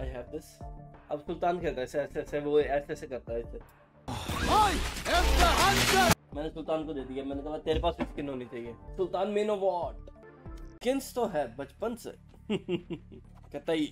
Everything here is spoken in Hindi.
आई हैव दिस अब सुल्तान करता है ऐसे ऐसे ऐसे वो ऐसे ऐसे करता है ऐसे। मैंने सुल्तान को दे दिया मैंने कहा तेरे पास स्किन होनी चाहिए। सुल्तान मेनो वॉट किन्स तो है बचपन से। कहता ही